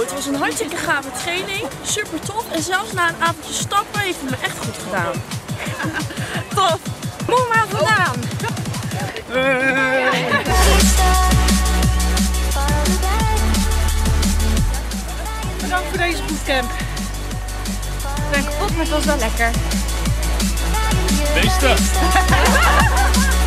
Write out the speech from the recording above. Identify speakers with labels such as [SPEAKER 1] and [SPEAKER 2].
[SPEAKER 1] het was een hartstikke gave training. Super tof. En zelfs na een avondje stappen heeft het me echt goed gedaan. tof. Kom maar vandaan.
[SPEAKER 2] Bedankt voor deze bootcamp.
[SPEAKER 3] Ik ben kapot, maar het was wel lekker.
[SPEAKER 4] Beste.